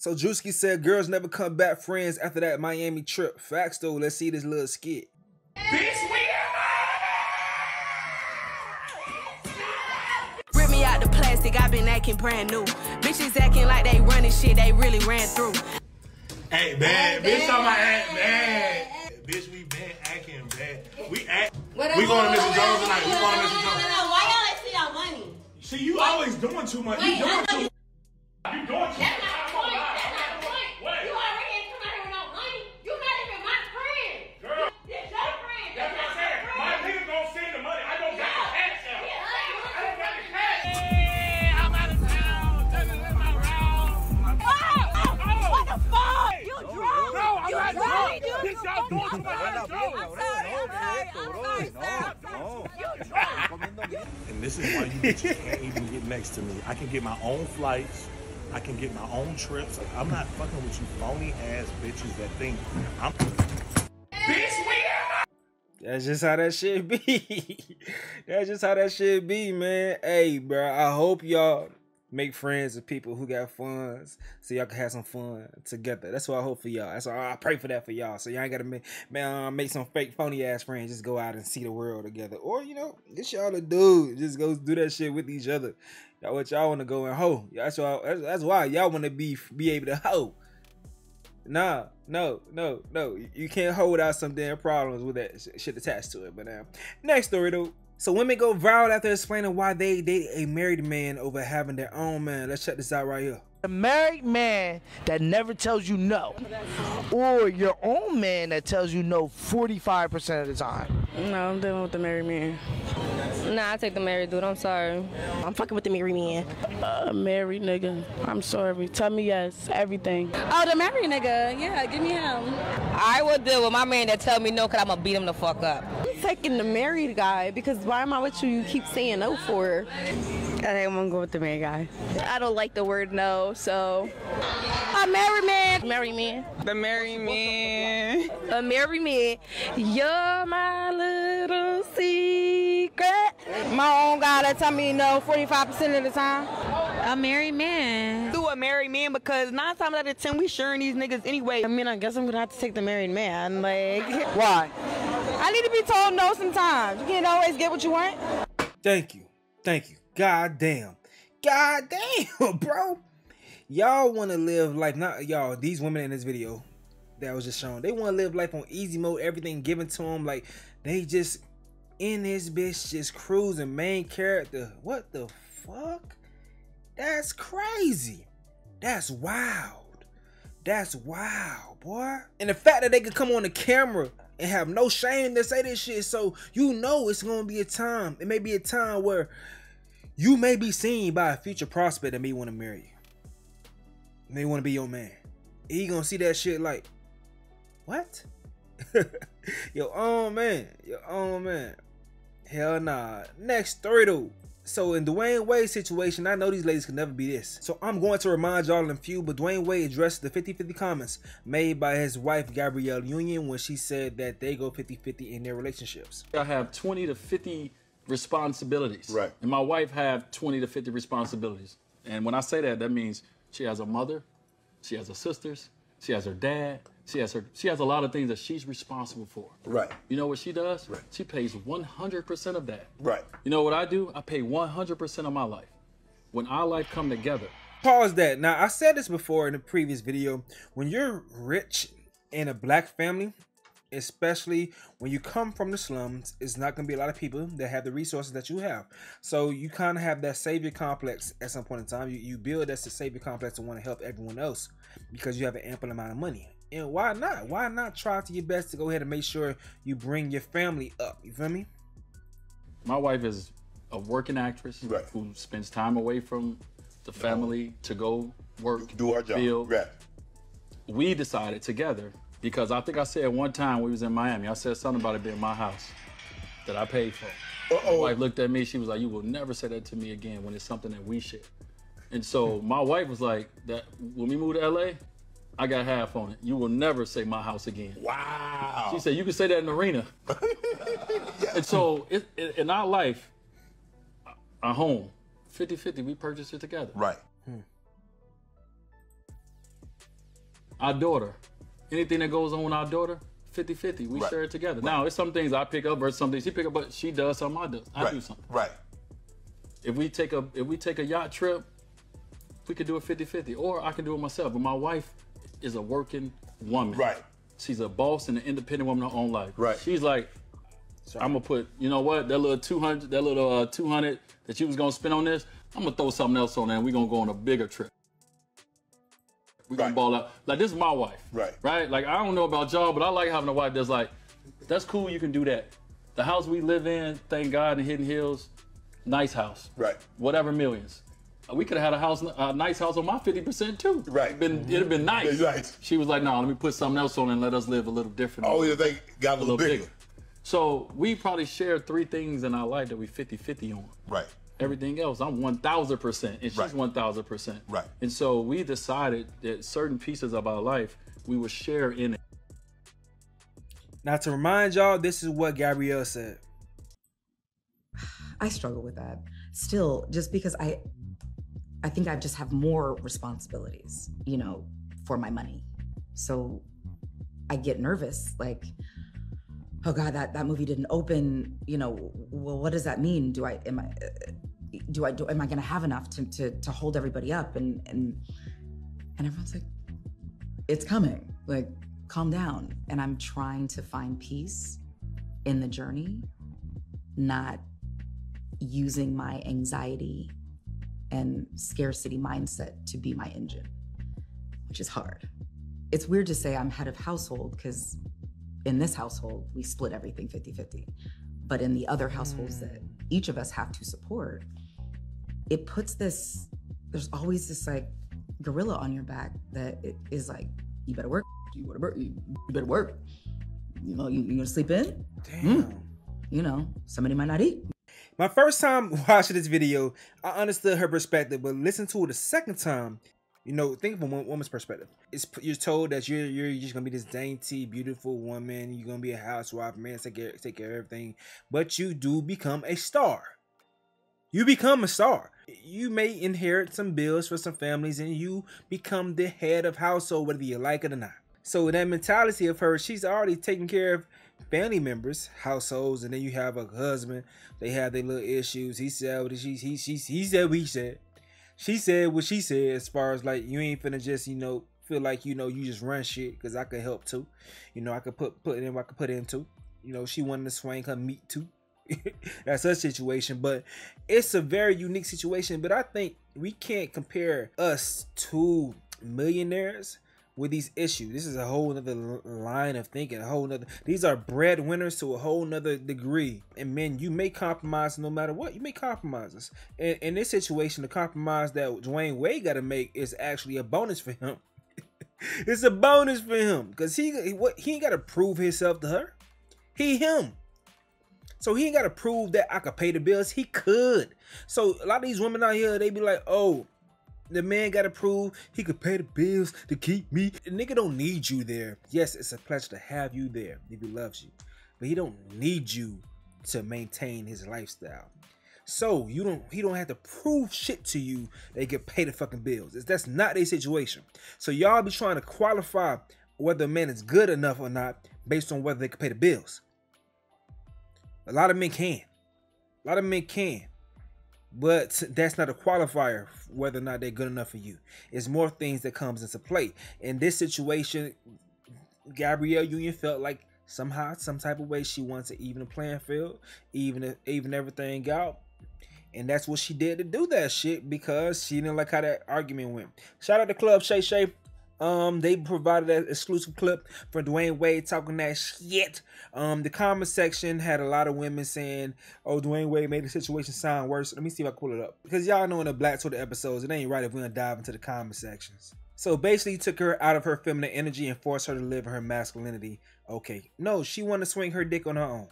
So Drewski said girls never come back friends after that Miami trip. Facts though, let's see this little skit. Bitch, we Rip me out the plastic, i been acting brand new. Bitches acting like they running shit they really ran through. Hey, bad. Bitch, talking about act bad. Bitch, we been acting bad. We act. We going to Mr. Jones tonight. We going to Mr. Jones. Why y'all like see our money? See, you always doing too much. You doing too much. You doing too much. You drunk? And this is why you bitches can't even get next to me. I can get my own flights. I can get my own trips. Like, I'm not fucking with you phony ass bitches that think I'm. Bitch, we That's just how that shit be. That's just how that shit be, man. Hey, bro, I hope y'all make friends with people who got funds so y'all can have some fun together. That's what I hope for y'all. That's why I pray for that for y'all. So y'all ain't gotta make man uh, make some fake phony ass friends. Just go out and see the world together. Or you know, get y'all a dude. Just go do that shit with each other. Y'all what y'all want to go and hoe. That's why. That's, that's why y'all want to be be able to hoe. Nah, no, no, no. You- can't hold out some damn problems with that shit attached to it. But now, next story though. So women go viral after explaining why they date a married man over having their own man. Let's check this out right here. A married man that never tells you no, or your own man that tells you no 45% of the time. No, I'm dealing with the married man. Nah, I take the married dude. I'm sorry. I'm fucking with the married man. A married nigga. I'm sorry. Tell me yes. Everything. Oh, the married nigga. Yeah, give me him. I will deal with my man that tell me no, cause I'm gonna beat him the fuck up. I'm taking the married guy because why am I with you? You keep saying no for. I think I'm gonna go with the married guy. I don't like the word no, so A married man. Married man. The married man. A married man. You're my little secret. My own guy that tell me no 45% of the time. A married man. Do a married man because nine times out of ten we sharing these niggas anyway. I mean, I guess I'm gonna have to take the married man. Like, Why? I need to be told no sometimes. You can't always get what you want. Thank you, thank you. God damn, God damn, bro. Y'all want to live life, not y'all. These women in this video that was just shown, they want to live life on easy mode. Everything given to them, like they just in this bitch just cruising. Main character. What the fuck? That's crazy. That's wild. That's wild, boy. And the fact that they could come on the camera and have no shame to say this shit, so you know it's gonna be a time. It may be a time where you may be seen by a future prospect that may want to marry you. May want to be your man. He gonna see that shit like, what? your own man. Your own man. Hell nah. Next story though. So in Dwyane Wade's situation, I know these ladies can never be this. So I'm going to remind y'all in few, but Dwyane Wade addressed the 50-50 comments made by his wife Gabrielle Union when she said that they go 50-50 in their relationships. I have 20 to 50 responsibilities. Right. And my wife have 20 to 50 responsibilities. And when I say that, that means she has a mother, she has her sisters, she has her dad, she has her she has a lot of things that she's responsible for. Right. You know what she does? Right. She pays 100% of that. Right. You know what I do? I pay 100% of my life. When our life come together, Pause that. Now I said this before in the previous video. When you're rich in a black family, especially when you come from the slums, it's not gonna be a lot of people that have the resources that you have. So you kind of have that savior complex at some point in time. You, you build that the savior complex and want to help everyone else because you have an ample amount of money. And why not? Why not try to your best to go ahead and make sure you bring your family up? You feel me? my wife is a working actress Right. who spends time away from the uh-huh. family to go work, Do our job. build. Right. we decided together because I think I said one time we was in Miami. I said something about it being my house that I paid for. My Uh-oh. wife looked at me. She was like, "You will never say that to me again when it's something that we share." And so my wife was like, "That when we moved to LA, I got half on it. You will never say my house again." Wow. She said, "You can say that in the arena." And so it, it, in our life, our home, 50-50, we purchased it together. Right. Hmm. our daughter. Anything that goes on with our daughter, 50-50. We Right. share it together. Now, it's some things I pick up versus some things she pick up, but she does something I do. I right. do something. Right. If we take a if we take a yacht trip, we could do it 50-50. Or I can do it myself. But my wife is a working woman. Right. She's a boss and an independent woman in her own life. Right. She's like, I'm gonna put, you know what, that little 200, that little uh, 200 that you was gonna spend on this, I'm gonna throw something else on there and we're gonna go on a bigger trip. We're gonna ball out. Like, this is my wife. Right. Right? Like, I don't know about y'all, but I like having a wife that's like, that's cool, you can do that. The house we live in, thank God, in Hidden Hills, nice house. Right. Whatever millions. Uh, We could have had a house, a nice house on my 50% too. Right. Been, it'd have been nice. Right. She was like, no, let me put something else on and let us live a little different. Oh, yeah, they got a little, bigger. So we probably share three things in our life that we 50-50 on. Right. Everything else, I'm 1,000%, and she's Right. 1,000%. Right. And so we decided that certain pieces of our life, we would share in it. Now to remind y'all, this is what Gabrielle said. I struggle with that still, just because I, I think I just have more responsibilities, you know, for my money. So I get nervous, like, oh God, that that movie didn't open. You know, well, what does that mean? Do I am I uh, do I do am I going to have enough to to to hold everybody up? And and and everyone's like, it's coming. Like, calm down. And I'm trying to find peace in the journey, not using my anxiety and scarcity mindset to be my engine, which is hard. It's weird to say I'm head of household because in this household, we split everything 50 50. But in the other households that mm. each of us have to support, it puts this, there's always this like gorilla on your back that it is like, you better work, you better work, you better work. You know, you, you gonna sleep in? Hmm. Damn. You know, somebody might not eat. My first time watching this video, I understood her perspective, but listen to it a second time. You know, think from a woman's perspective. It's you're told that you're you're just gonna be this dainty, beautiful woman. You're gonna be a housewife, man, take care take care of everything. But you do become a star. You become a star. You may inherit some bills for some families, and you become the head of household, whether you like it or not. So that mentality of hers, she's already taking care of family members, households, and then you have a husband. They have their little issues. He said what he he he, he said what he said. She said what she said as far as like you ain't finna just you know feel like you know you just run shit because I could help too. You know I could put put in I could put into. You know she wanted to swing her meat too. That's her situation, but it's a very unique situation. But I think we can't compare us to millionaires with these issues. This is a whole other line of thinking, a whole nother these are breadwinners to a whole nother degree. And men, you may compromise no matter what. You make compromises. And in this situation, the compromise that Dwyane Wade gotta make is actually a bonus for him. it's a bonus for him. Because he he, what, he ain't gotta prove himself to her. He him. So he ain't gotta prove that I could pay the bills. He could. So a lot of these women out here, they be like, oh, the man gotta prove he could pay the bills to keep me. The nigga don't need you there. Yes, it's a pleasure to have you there if he loves you. But he don't need you to maintain his lifestyle. So you don't he don't have to prove shit to you they can pay the fucking bills. It's- That's not their situation. So y'all be trying to qualify whether a man is good enough or not based on whether they can pay the bills. A lot of men can. A lot of men can. But that's not a qualifier whether or not they're good enough for you. It's more things that comes into play. In this situation, Gabrielle Union felt like somehow, some type of way, she wants to even the playing field, even if even everything out. And that's what she did to do that shit because she didn't like how that argument went. Shout out to Club Shay Shay. Um, they provided an exclusive clip for Dwyane Wade talking that shit. Um, the comment section had a lot of women saying, "Oh, Dwyane Wade made the situation sound worse." Let me see if I pull it up because y'all know in the Black Twitter episodes, it ain't right if we don't dive into the comment sections. So basically, took her out of her feminine energy and forced her to live in her masculinity. Okay, no, she wanted to swing her dick on her own.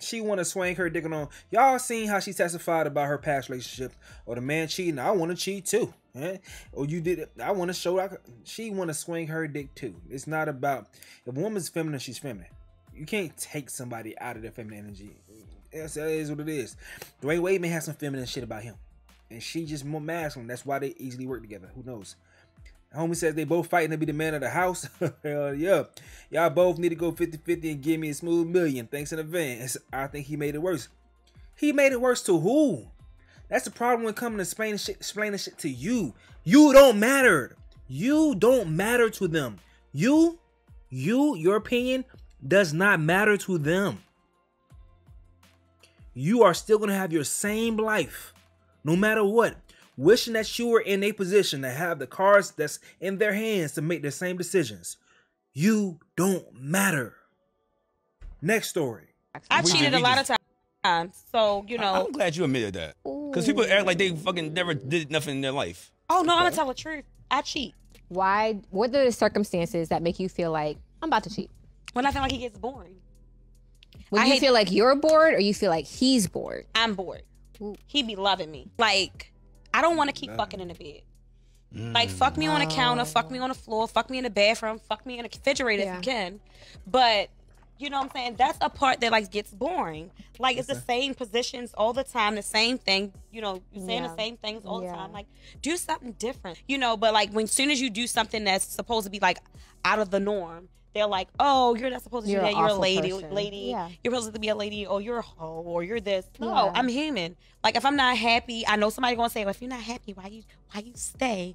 She want to swing her dick on. Y'all seen how she testified about her past relationship or the man cheating? I want to cheat too. Eh? Or you did it. I want to show. I, she want to swing her dick too. It's not about if a woman's feminine, she's feminine. You can't take somebody out of their feminine energy. That's, that is what it is. Dwyane Wade may have some feminine shit about him, and she just more masculine. That's why they easily work together. Who knows? Homie says they both fighting to be the man of the house. Hell yeah. Y'all both need to go 50-50 and give me a smooth million. Thanks in advance. I think he made it worse. He made it worse to who? That's the problem when coming to explaining shit, explaining shit to you. You don't matter. You don't matter to them. You, you, your opinion does not matter to them. You are still gonna have your same life, no matter what. Wishing that you were in a position to have the cards that's in their hands to make the same decisions. You don't matter. Next story. I cheated a lot of times. So, you know. I'm glad you admitted that. Because people act like they fucking never did nothing in their life. Oh, no, I'm going to tell the truth. I cheat. Why? What are the circumstances that make you feel like I'm about to cheat? When I feel like he gets boring. When I you hate- feel like you're bored, or you feel like he's bored. I'm bored. He be loving me. Like, I don't want to keep fucking in the bed. Mm. Like, fuck me on a counter, fuck me on the floor, fuck me in the bathroom, fuck me in the refrigerator if you can. But, you know what I'm saying? That's a part that, like, gets boring. Like, it's the same positions all the time, the same thing. You know, you're saying Yeah. the same things all Yeah. the time. Like, do something different. You know, but, like, when soon as you do something that's supposed to be, like, out of the norm, they're like, oh, you're not supposed to You're do that. You're a lady, person. lady. Yeah. You're supposed to be a lady, or you're a hoe, or you're this. No, Yeah. I'm human. Like if I'm not happy, I know somebody gonna say, "Well, if you're not happy, why you why you stay?"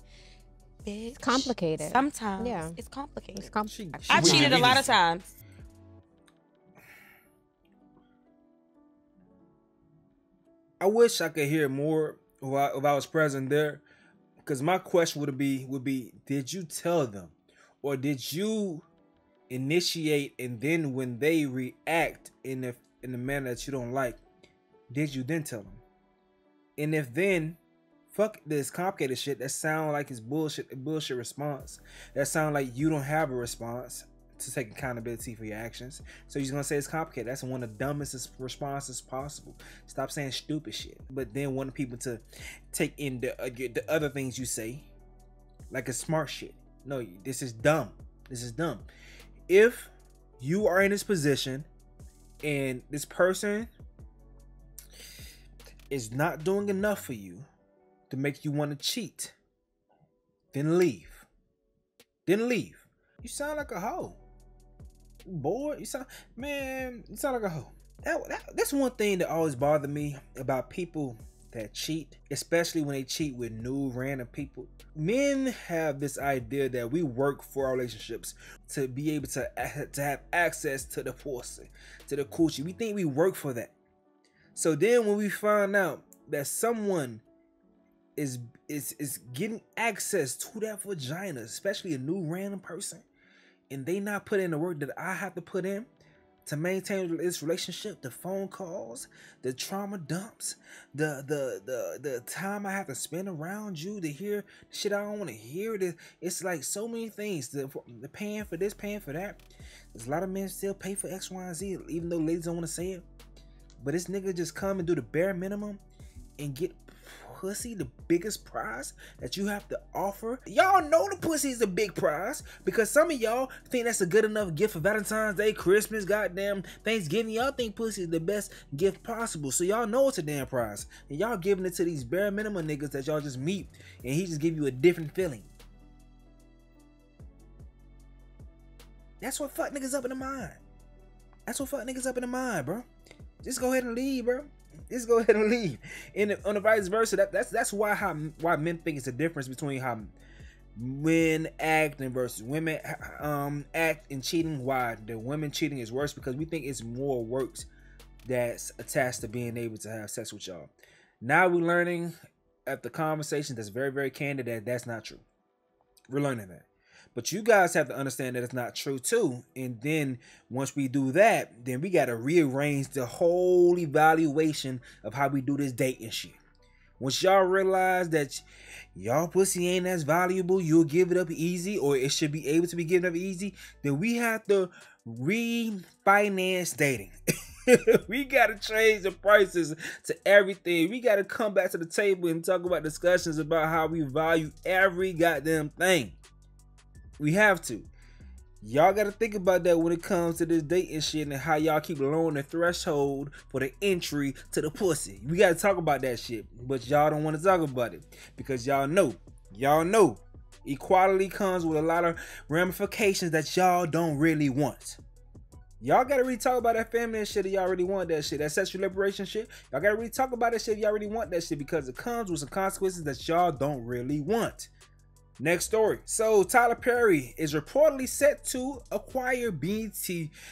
Bitch. It's complicated. Sometimes, Yeah. it's complicated. It's complicated. I She- cheated a lot of times. I wish I could hear more if I, if I was present there, because my question would be would be: Did you tell them, or did you initiate and then when they react in the in the manner that you don't like, did you then tell them? And if then, fuck this complicated shit that sound like it's bullshit a bullshit response. That sound like you don't have a response to take accountability for your actions. So you're gonna say it's complicated. That's one of the dumbest responses possible. Stop saying stupid shit. But then wanting people to take in the uh, the other things you say, like a smart shit. No, this is dumb. This is dumb. If you are in this position and this person is not doing enough for you to make you want to cheat, then leave. Then leave. You sound like a hoe. You bored? You sound man. You sound like a hoe. That, that, that's one thing that always bothered me about people that cheat, especially when they cheat with new random people. Men have this idea that we work for our relationships to be able to to have access to the pussy, to the coochie. We think we work for that. So then when we find out that someone is is is getting access to that vagina, especially a new random person, and they not put in the work that I have to put in to maintain this relationship, the phone calls, the trauma dumps, the the the the time I have to spend around you to hear shit I don't want to hear. The- It's like so many things. The, the paying for this, paying for that. There's a lot of men still pay for X, Y, and Z, even though ladies don't want to say it. But this nigga just come and do the bare minimum and get pussy the biggest prize that you have to offer. Y'all know the pussy is a big prize because some of y'all think that's a good enough gift for Valentine's Day, Christmas, goddamn Thanksgiving. Y'all think pussy is the best gift possible. So y'all know it's a damn prize. And y'all giving it to these bare minimum niggas that y'all just meet and he just give you a different feeling. That's what fuck niggas up in the mind. That's what fuck niggas up in the mind, bro. Just go ahead and leave, bro. Just go ahead and leave. And on the vice versa, that, that's that's why how why men think it's a difference between how men act and versus women um act and cheating. Why the women cheating is worse because we think it's more works that's attached to being able to have sex with y'all. Now we're learning at the conversation that's very very candid that that's not true. We're learning that. But you guys have to understand that it's not true too. And then once we do that, then we got to rearrange the whole evaluation of how we do this dating shit. Once y'all realize that y'all pussy ain't as valuable, you'll give it up easy, or it should be able to be given up easy, then we have to refinance dating. we gotta change the prices to everything. We gotta come back to the table and talk about discussions about how we value every goddamn thing. We have to. Y'all gotta think about that when it comes to this dating shit and how y'all keep lowering the threshold for the entry to the pussy. We gotta talk about that shit, but y'all don't want to talk about it because y'all know, y'all know Equality comes with a lot of ramifications that y'all don't really want. Y'all gotta really talk about that family and shit if y'all really want that shit. That sexual liberation shit. Y'all gotta really talk about that shit if y'all really want that shit because it comes with some consequences that y'all don't really want. Next story. So Tyler Perry is reportedly set to acquire BET,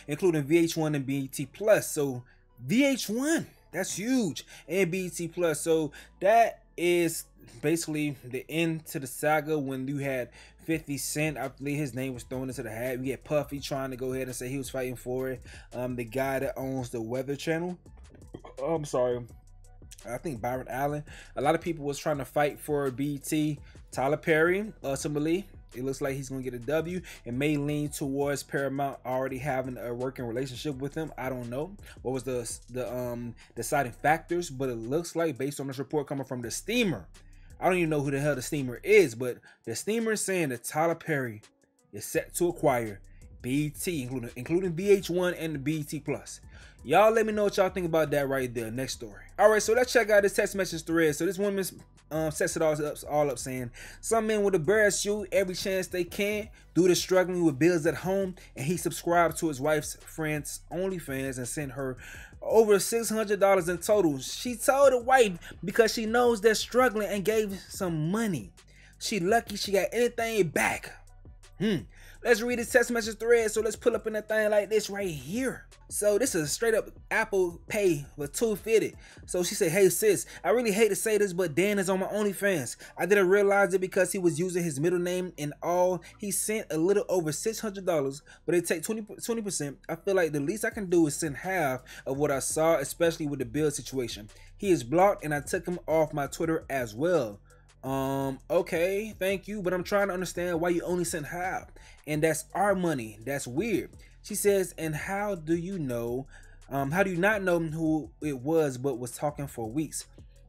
including VH1 and BET Plus. So VH1, that's huge, and BET Plus. So that is basically the end to the saga when you had 50 Cent. I believe his name was thrown into the hat. We had Puffy trying to go ahead and say he was fighting for it. Um, the guy that owns the Weather Channel. I'm sorry. I think Byron Allen. A lot of people was trying to fight for BET. Tyler Perry, ultimately, it looks like he's gonna get a W and may lean towards Paramount already having a working relationship with him. I don't know what was the the um deciding factors, but it looks like based on this report coming from the Steamer, I don't even know who the hell the Steamer is, but the Steamer is saying that Tyler Perry is set to acquire BET, including including VH1 and the BET Plus. Y'all let me know what y'all think about that right there. Next story. All right, so let's check out this text message thread. So this woman um, sets it all up, all up saying, some men would embarrass you every chance they can due to struggling with bills at home, and he subscribed to his wife's friend's OnlyFans and sent her over $600 in total. She told the wife because she knows they're struggling and gave some money. She lucky she got anything back. Hmm. Let's read this text message thread. So let's pull up in a thing like this right here. So this is straight up Apple Pay for 250. So she said, Hey sis, I really hate to say this, but Dan is on my OnlyFans. I didn't realize it because he was using his middle name and all. He sent a little over $600, but it take 20 percent. I feel like the least I can do is send half of what I saw, especially with the bill situation. He is blocked and I took him off my Twitter as well. Um, okay, thank you, but I'm trying to understand why you only sent half. And that's our money. That's weird. She says, and how do you know? Um, how do you not know who it was but was talking for weeks?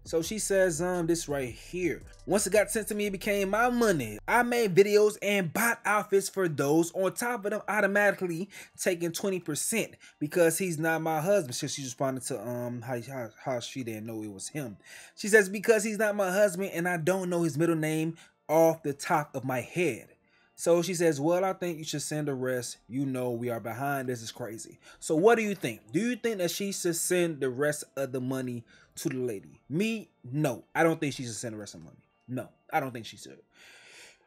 So she says, um, this right here. Once it got sent to me, it became my money. I made videos and bought outfits for those. On top of them, automatically taking 20% because he's not my husband. So she responded to um how, how, how she didn't know it was him. She says, because he's not my husband and I don't know his middle name off the top of my head. So she says, Well, I think you should send the rest. You know, we are behind. This is crazy. So, what do you think? Do you think that she should send the rest of the money to the lady? Me, no. I don't think she should send the rest of the money. No, I don't think she should.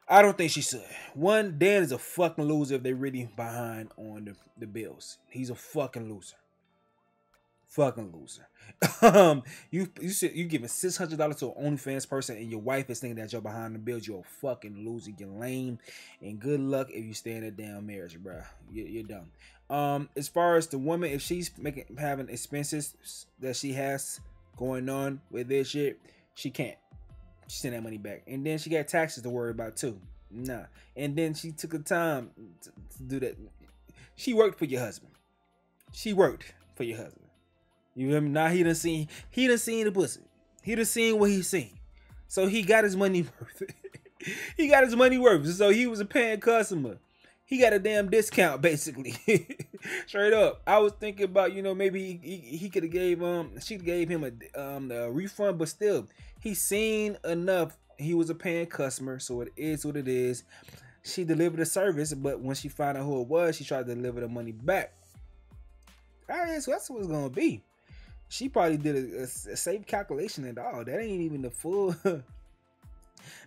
I don't think she should. One, Dan is a fucking loser if they really behind on the, the bills. He's a fucking loser fucking loser. um, you you you giving six hundred dollars to an OnlyFans person, and your wife is thinking that you're behind the bills. You're a fucking loser. You're lame, and good luck if you stay in a damn marriage, bro. You're, you're dumb. Um, as far as the woman, if she's making having expenses that she has going on with this shit, she can't. She send that money back, and then she got taxes to worry about too. Nah, and then she took the time to, to do that. She worked for your husband. She worked for your husband. You me? Now he done seen he done seen the pussy. He done seen what he seen. So he got his money worth. he got his money worth. So he was a paying customer. He got a damn discount basically. Straight up. I was thinking about, you know, maybe he, he, he could have gave um she gave him a um a refund, but still he seen enough. He was a paying customer, so it is what it is. She delivered a service, but when she found out who it was, she tried to deliver the money back. All right, so that's what it's gonna be she probably did a, a, a safe calculation at all. That ain't even the full.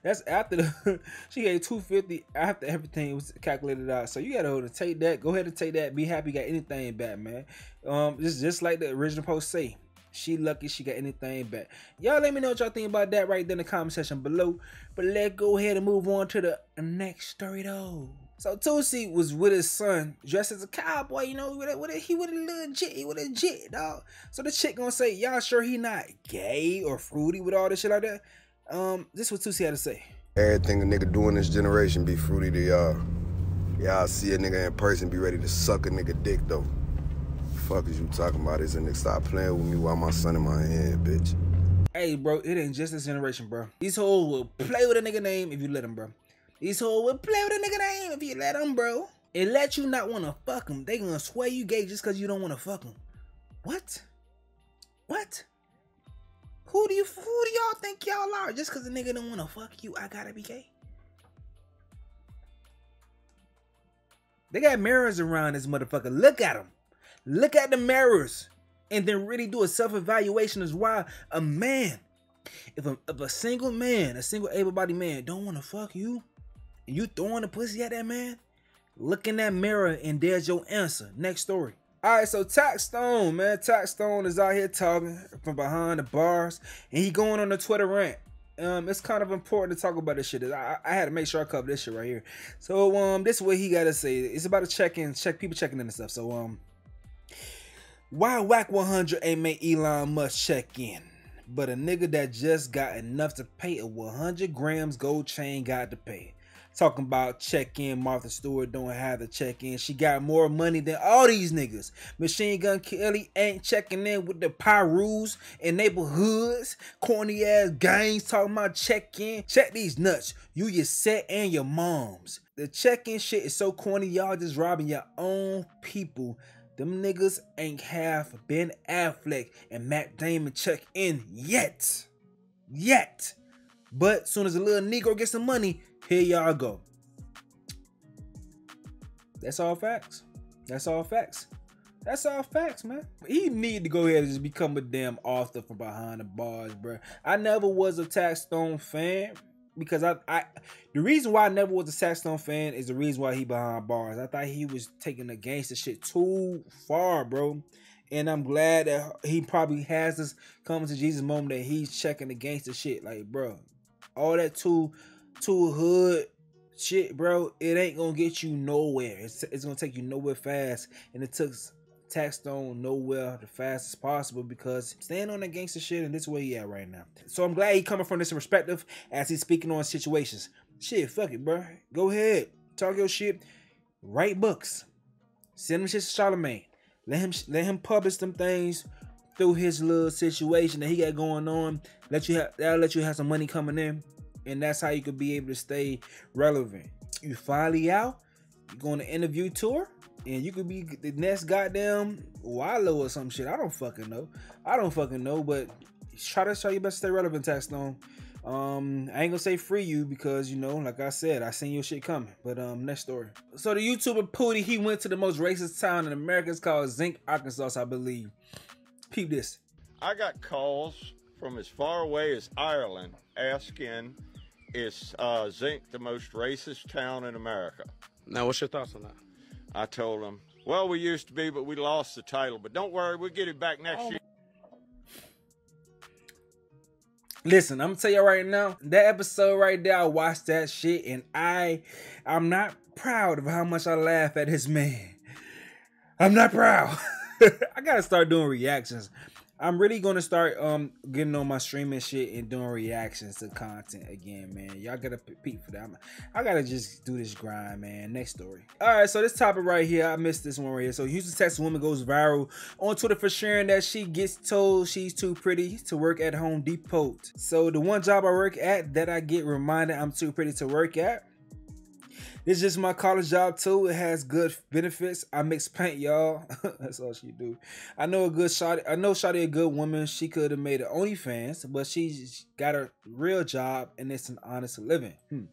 That's after the she gave two fifty after everything was calculated out. So you gotta take that. Go ahead and take that. Be happy, got anything back, man. Um, just just like the original post say. She lucky she got anything back. Y'all let me know what y'all think about that right there in the comment section below. But let's go ahead and move on to the next story though. So Toosii was with his son, dressed as a cowboy, you know, with a, with a, he would a legit, he would a legit, dog. So the chick gonna say, y'all sure he not gay or fruity with all this shit like that? Um, this what Toosii had to say. Everything a nigga do in this generation be fruity to y'all. Y'all see a nigga in person, be ready to suck a nigga dick though. Fuck is you talking about? Is a nigga stop playing with me while my son in my hand, bitch. Hey, bro, it ain't just this generation, bro. These hoes will play with a nigga name if you let them, bro. These hoes will play with a nigga name if you let them, bro. And let you not want to fuck them. They gonna swear you gay just because you don't want to fuck them. What? What? Who do you who do y'all think y'all are? Just because a nigga don't want to fuck you, I gotta be gay. They got mirrors around this motherfucker. Look at them. Look at the mirrors. And then really do a self-evaluation as why a man, if a, if a single man, a single able-bodied man don't want to fuck you, you throwing the pussy at that man, look in that mirror and there's your answer. Next story. All right, so Taxstone, man, Taxstone is out here talking from behind the bars, and he going on a Twitter rant. Um, it's kind of important to talk about this shit. I, I had to make sure I cover this shit right here. So, um, this is what he got to say. It's about to check in, check people checking in and stuff. So, um, why Wack 100 ain't make Elon Musk check in, but a nigga that just got enough to pay a 100 grams gold chain got to pay. Talking about check in, Martha Stewart don't have to check in. She got more money than all these niggas. Machine Gun Kelly ain't checking in with the Pirus and neighborhoods. Corny ass gangs talking about check in. Check these nuts. You your set and your moms. The check in shit is so corny. Y'all just robbing your own people. Them niggas ain't have Ben Affleck and Matt Damon check in yet. Yet. But soon as a little Negro gets some money, here y'all go. That's all facts. That's all facts. That's all facts, man. He need to go ahead and just become a damn author from behind the bars, bro. I never was a Taxstone fan because I, I, the reason why I never was a Taxstone fan is the reason why he behind bars. I thought he was taking the gangster shit too far, bro. And I'm glad that he probably has this coming to Jesus moment that he's checking the gangster shit. Like, bro, all that too, too hood shit, bro, it ain't gonna get you nowhere. It's, it's gonna take you nowhere fast. And it took Taxstone nowhere the fastest possible because staying on that gangster shit and this is where he at right now. So I'm glad he coming from this perspective as he's speaking on situations. Shit, fuck it, bro. Go ahead. Talk your shit. Write books. Send him shit to Charlemagne. Let him let him publish them things through his little situation that he got going on. Let you have that'll let you have some money coming in. And that's how you could be able to stay relevant. You finally out, you go on an interview tour, and you could be the next goddamn Wallo or some shit. I don't fucking know. I don't fucking know, but try to try your best to stay relevant, Taxstone. Um, I ain't gonna say free you because you know, like I said, I seen your shit coming. But um, next story. So the YouTuber Pootie, he went to the most racist town in America. It's called Zinc, Arkansas, I believe. Peep this. I got calls from as far away as Ireland asking, is uh, Zinc the most racist town in America? Now, what's your thoughts on that? I told him, well, we used to be, but we lost the title. But don't worry, we'll get it back next year. Listen, I'm gonna tell you right now, that episode right there, I watched that shit and I I'm not proud of how much I laugh at his man. I'm not proud. I gotta start doing reactions. I'm really gonna start um getting on my streaming shit and doing reactions to content again, man. Y'all gotta peep for that. I'm, I gotta just do this grind, man. Next story. All right, so this topic right here, I missed this one right here. So Houston, Texas woman goes viral on Twitter for sharing that she gets told she's too pretty to work at Home Depot. So the one job I work at that I get reminded I'm too pretty to work at it's just my college job too. It has good benefits. I mix paint, y'all. That's all she do. I know a good shot. I know Shotty a good woman. She could have made it OnlyFans, but she's got a real job and it's an honest living. Hmm.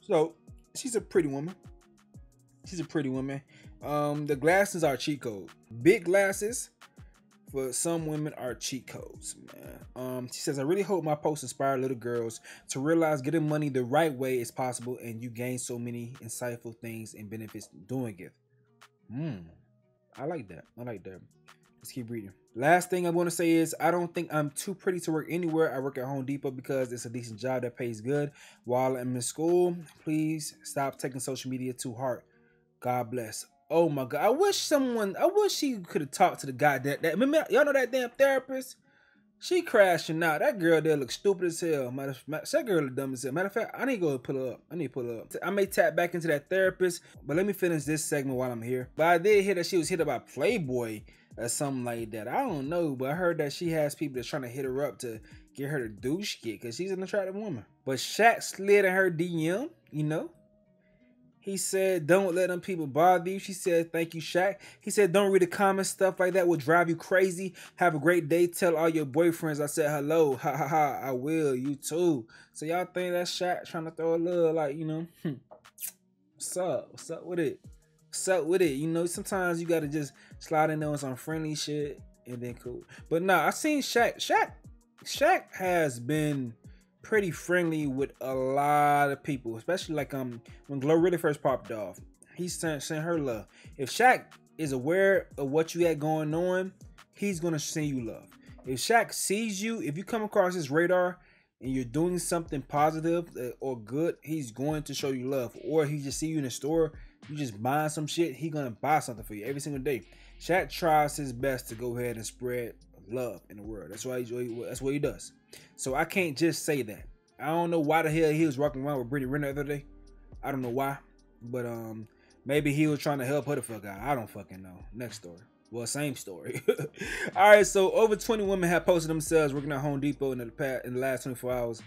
So she's a pretty woman. She's a pretty woman. Um, the glasses are cheat code. Big glasses for some women are cheat codes, man. Um, she says, I really hope my posts inspire little girls to realize getting money the right way is possible and you gain so many insightful things and benefits doing it. Hmm. I like that. I like that. Let's keep reading. Last thing I want to say is I don't think I'm too pretty to work anywhere. I work at Home Depot because it's a decent job that pays good while I'm in school. Please stop taking social media too hard. God bless. Oh my god! I wish someone. I wish she could have talked to the guy that that. Remember, y'all know that damn therapist. She crashing out. That girl there looks stupid as hell. Matter, matter, that girl dumb as hell. Matter of fact, I need to go pull up. I need to pull up. I may tap back into that therapist, but let me finish this segment while I'm here. But I did hear that she was hit by Playboy or something like that. I don't know, but I heard that she has people that's trying to hit her up to get her to do shit because she's an attractive woman. But Shaq slid in her DM, you know, he said, "Don't let them people bother you." She said, "Thank you, Shaq." He said, "Don't read the comments. Stuff like that will drive you crazy. Have a great day. Tell all your boyfriends I said hello. Ha ha ha. I will. You too." So y'all think that Shaq trying to throw a little like you know, hmm, what's up? What's up with it? suck with it. You know, sometimes you gotta just slide in there on some friendly shit and then cool. But nah, I seen Shaq. Shaq, Shaq has been pretty friendly with a lot of people, especially like um when Glow really first popped off. He sent sent her love. If Shaq is aware of what you had going on, he's gonna send you love. If Shaq sees you, if you come across his radar and you're doing something positive uh, or good, he's going to show you love. Or he just see you in the store, you just buying some shit, he gonna buy something for you every single day. Shaq tries his best to go ahead and spread love in the world. That's why he, that's what he does. So I can't just say that. I don't know why the hell he was walking around with Brittany Renner the other day. I don't know why, but um, maybe he was trying to help her the fuck out. I don't fucking know. Next story. Well, same story. All right, so over 20 women have posted themselves working at Home Depot in the past in the last 24 hours.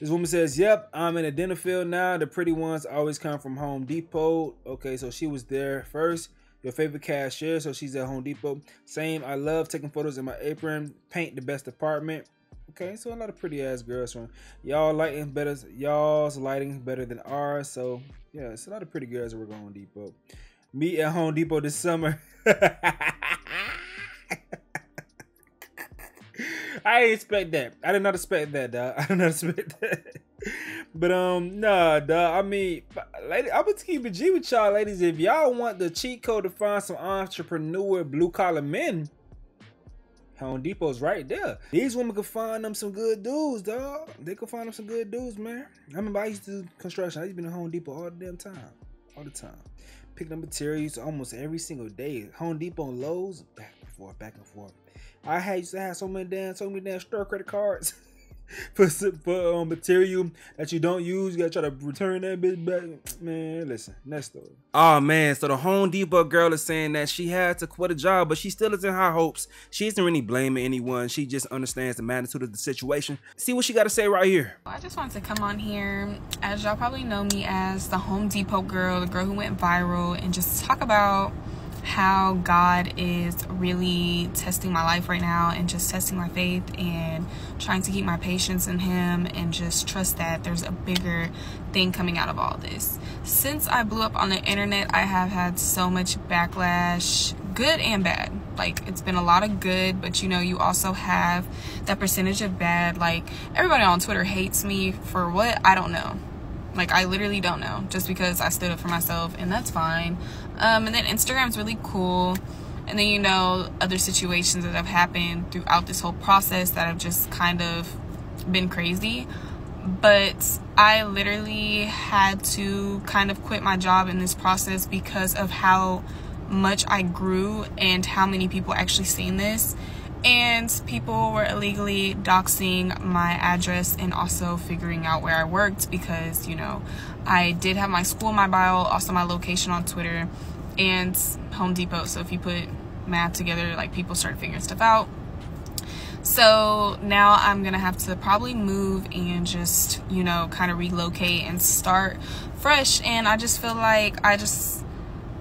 This woman says, "Yep, I'm in a dinner field now. The pretty ones always come from Home Depot." Okay, so she was there first. Your favorite cashier, so she's at Home Depot. Same. I love taking photos in my apron. Paint the best apartment. Okay, so a lot of pretty ass girls from y'all lighting better. Y'all's lighting better than ours. So yeah, it's a lot of pretty girls that work at Home Depot. Meet at Home Depot this summer. I didn't expect that. I did not expect that, dog. I did not expect that. But um, nah, dog. I mean, lady, I'm gonna keep it G with y'all, ladies. If y'all want the cheat code to find some entrepreneur blue collar men, Home Depot's right there. These women can find them some good dudes, dog. They can find them some good dudes, man. I remember I used to do construction. I used to be in Home Depot all the damn time, all the time. Picking up materials almost every single day. Home Depot and Lowe's, back and forth, back and forth. I had used to have so many damn, so many damn store credit cards for for um, material that you don't use. You gotta try to return that bitch back. Man, listen, next story. Oh man, so the Home Depot girl is saying that she had to quit a job, but she still is in high hopes. She isn't really blaming anyone. She just understands the magnitude of the situation. See what she got to say right here. I just wanted to come on here, as y'all probably know me as the Home Depot girl, the girl who went viral, and just talk about how God is really testing my life right now and just testing my faith and trying to keep my patience in Him and just trust that there's a bigger thing coming out of all this. Since I blew up on the internet, I have had so much backlash, good and bad. Like, it's been a lot of good, but you know, you also have that percentage of bad. Like, everybody on Twitter hates me for what? I don't know. Like, I literally don't know. Just because I stood up for myself, and that's fine. Um, and then Instagram's really cool. And then, you know, other situations that have happened throughout this whole process that have just kind of been crazy. But I literally had to kind of quit my job in this process because of how much I grew and how many people actually seen this. And people were illegally doxing my address and also figuring out where I worked because, you know, I did have my school my bio, also my location on Twitter and Home Depot. So if you put math together, like people start figuring stuff out. So now I'm gonna have to probably move and just, you know, kind of relocate and start fresh. And I just feel like I just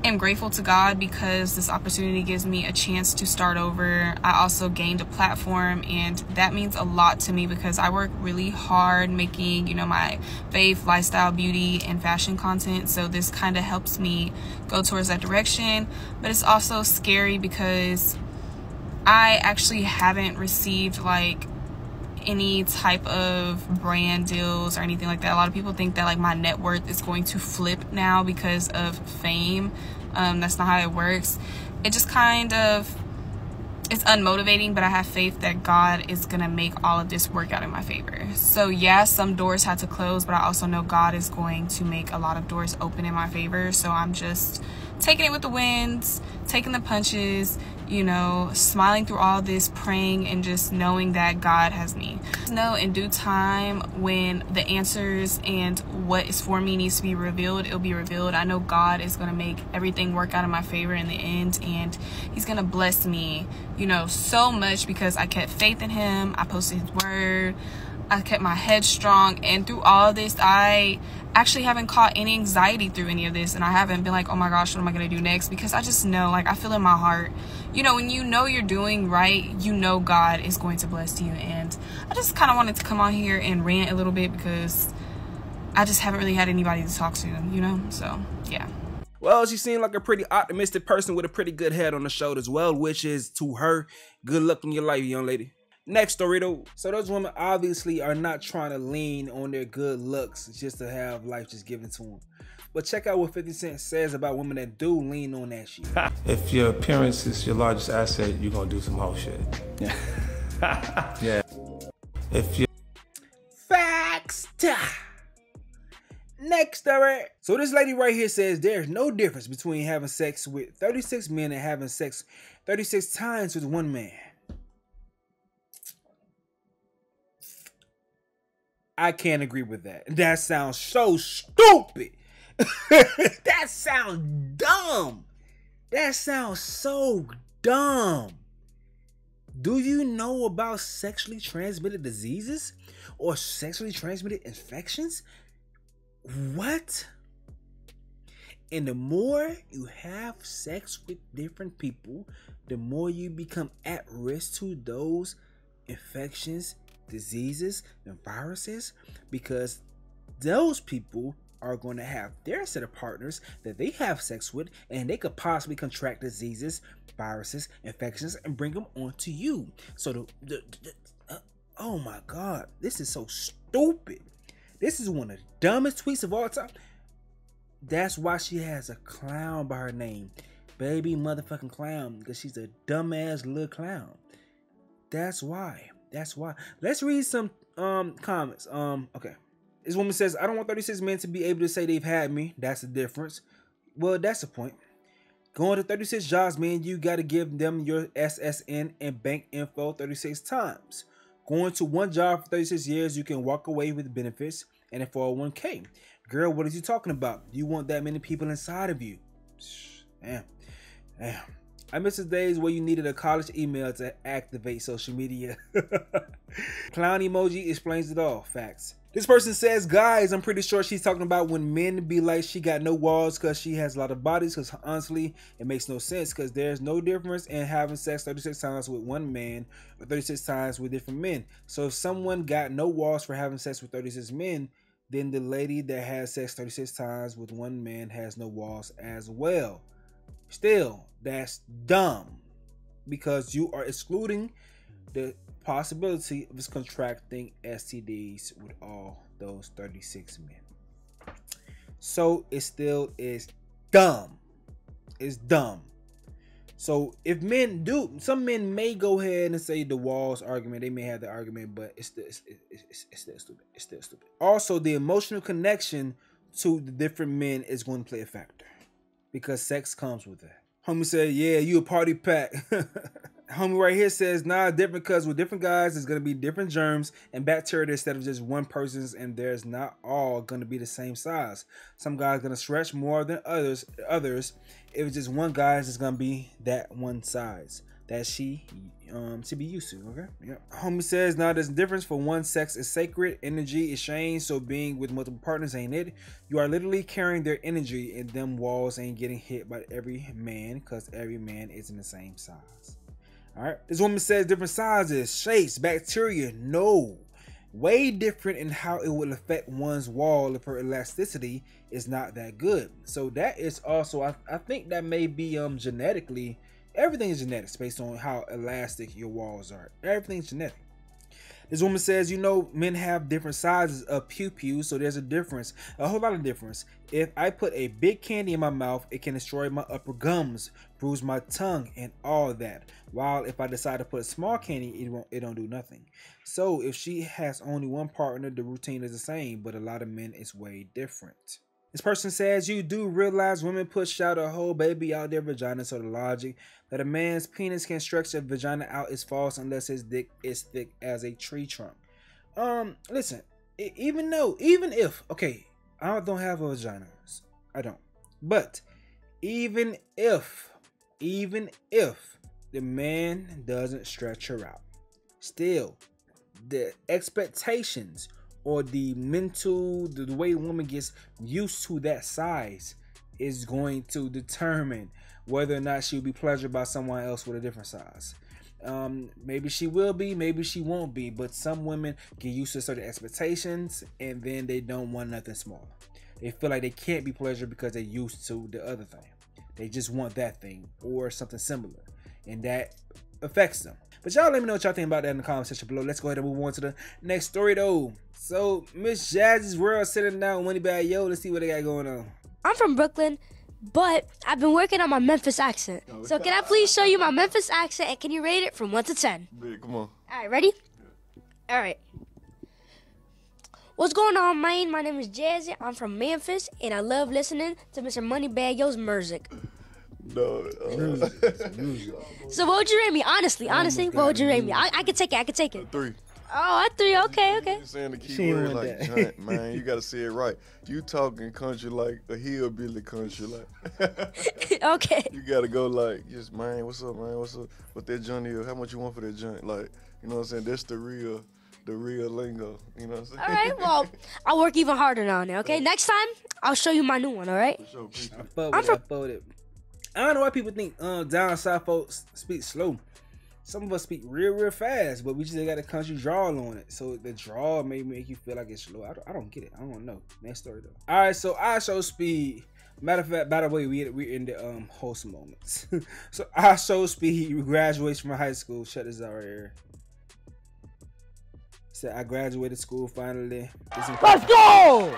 am grateful to God because this opportunity gives me a chance to start over. I also gained a platform and that means a lot to me because I work really hard making, you know, my faith, lifestyle, beauty, and fashion content. So this kind of helps me go towards that direction. But it's also scary because I actually haven't received like any type of brand deals or anything like that. A lot of people think that like my net worth is going to flip now because of fame. Um, that's not how it works. It just kind of it's unmotivating, but I have faith that God is gonna make all of this work out in my favor. So yeah, some doors had to close, but I also know God is going to make a lot of doors open in my favor. So I'm just taking it with the winds, taking the punches, you know, smiling through all this, praying, and just knowing that God has me. Know in due time when the answers and what is for me needs to be revealed, it'll be revealed. I know God is going to make everything work out in my favor in the end, and He's going to bless me, you know, so much because I kept faith in Him. I posted His word. I kept my head strong, and through all this, I actually haven't caught any anxiety through any of this and I haven't been like, oh my gosh, what am I going to do next? Because I just know, like, I feel in my heart, you know, when you know you're doing right, you know God is going to bless you. And I just kind of wanted to come on here and rant a little bit because I just haven't really had anybody to talk to, you know? So, yeah. Well, she seemed like a pretty optimistic person with a pretty good head on the shoulders. Well, which is to her, good luck in your life, young lady. Next story though. So those women obviously are not trying to lean on their good looks just to have life just given to them. But check out what 50 Cent says about women that do lean on that shit. If your appearance is your largest asset, you're gonna do some whole shit. Yeah. yeah. If you Facts. Next story. So this lady right here says there's no difference between having sex with 36 men and having sex 36 times with one man. I can't agree with that. That sounds so stupid. that sounds dumb. That sounds so dumb. Do you know about sexually transmitted diseases or sexually transmitted infections? What? And the more you have sex with different people, the more you become at risk to those infections, diseases, and viruses because those people are going to have their set of partners that they have sex with and they could possibly contract diseases, viruses, infections, and bring them onto you. So the, the, the uh, oh my god, this is so stupid. This is one of the dumbest tweets of all time. That's why she has a clown by her name. Baby motherfucking clown. Because she's a dumbass little clown. That's why. That's why. Let's read some um comments. Um, okay. This woman says, I don't want 36 men to be able to say they've had me. That's the difference. Well, that's the point. Going to 36 jobs, man, you got to give them your SSN and bank info 36 times. Going to one job for 36 years, you can walk away with benefits and a 401k. Girl, what is you talking about? You want that many people inside of you? Damn. Damn. I miss the days where you needed a college email to activate social media. Clown emoji explains it all. Facts. This person says, guys, I'm pretty sure she's talking about when men be like she got no walls because she has a lot of bodies. Because honestly, it makes no sense because there's no difference in having sex 36 times with one man or 36 times with different men. So if someone got no walls for having sex with 36 men, then the lady that has sex 36 times with one man has no walls as well. Still, that's dumb because you are excluding the possibility of us contracting STDs with all those 36 men. So it still is dumb. It's dumb. So if men do, some men may go ahead and say the walls argument. They may have the argument, but it's still it's, it's, it's still stupid. It's still stupid. Also, the emotional connection to the different men is going to play a factor because sex comes with that. Homie said, "Yeah, you a party pack." Homie right here says, "Nah, different because with different guys, there's gonna be different germs and bacteria instead of just one person's, and there's not all gonna be the same size. Some guys gonna stretch more than others. Others, if it's just one guy's, it's gonna be that one size that she um to be used to. Okay. Homie says, "Now there's a difference for one sex is sacred, energy is changed. So being with multiple partners ain't it? You are literally carrying their energy, and them walls ain't getting hit by every man because every man isn't the same size." All right. This woman says different sizes, shapes, bacteria. No. Way different in how it will affect one's wall if her elasticity is not that good. So that is also, I, I think that may be um genetically, everything is genetics based on how elastic your walls are. Everything's genetic. This woman says, you know, men have different sizes of pew pew, so there's a difference, a whole lot of difference. If I put a big candy in my mouth, it can destroy my upper gums, bruise my tongue, and all that. While if I decide to put a small candy, it won't, it don't do nothing. So if she has only one partner, the routine is the same, but a lot of men it's way different. This person says you do realize women push out a whole baby out their vagina, so the logic that a man's penis can stretch a vagina out is false unless his dick is thick as a tree trunk. Um, listen, even though, even if, okay, I don't have a vagina, I don't, but even if, even if the man doesn't stretch her out, still, the expectations or the mental, the, the way a woman gets used to that size is going to determine whether or not she'll be pleasured by someone else with a different size. Um, maybe she will be, maybe she won't be, but some women get used to certain expectations and then they don't want nothing smaller. They feel like they can't be pleasured because they're used to the other thing. They just want that thing or something similar, and that affects them. But y'all let me know what y'all think about that in the comment section below. Let's go ahead and move on to the next story though. So Miss Jazzy's World sitting down Moneybagg Yo. Let's see what they got going on. I'm from Brooklyn, but I've been working on my Memphis accent. So can I please show you my Memphis accent and can you rate it from 1 to 10? Big, come on. All right, ready? All right. What's going on, man? My name is Jazzy. I'm from Memphis, and I love listening to Mr. Moneybagg Yo's music. No. Uh, So what would you rate me? Honestly, honestly, what would you rate me? I, I could take it. I could take it. three. Oh, a three. Okay, okay. You saying the She key word like that. giant, man. You gotta say it right. You talking country like a hillbilly country, like. okay. You gotta go like, just man, what's up, man? What's up? What that joint is? How much you want for that joint? Like, you know what I'm saying? That's the real, the real lingo. You know what I'm saying? All right. Well, I'll work even harder now. Now, okay. Next time, I'll show you my new one. All right. I fuck with it. I fuck with it. I don't know why people think um, down south folks speak slow. Some of us speak real, real fast, but we just got a country drawl on it. So the drawl may make you feel like it's slow. I don't, I don't get it. I don't know. Next story though. All right, so IShowSpeed. Matter of fact, by the way, we we in the um wholesome moments. so IShowSpeed graduates from high school. Shut this out right here. Said I graduated school finally. Let's go!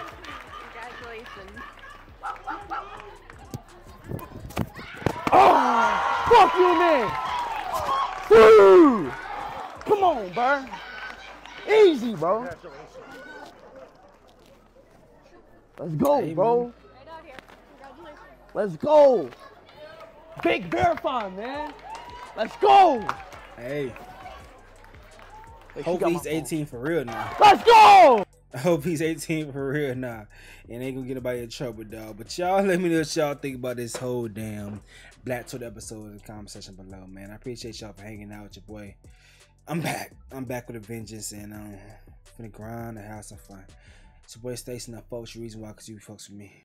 Oh, fuck you, man. Woo! Come on, bro. Easy, bro. Let's go, bro. Let's go. Big verify, man. Let's go. Hey. Hope he's my phone. 18 for real now. Let's go. I hope he's 18 for real now. And ain't gonna get nobody in trouble, dog. But y'all let me know what y'all think about this whole damn Black Twitter episode in the comment section below, man. I appreciate y'all for hanging out with your boy. I'm back. I'm back with a vengeance and um finna grind and have some fun. Your boy Stacie and I folks. The reason why, cause you fucks with me.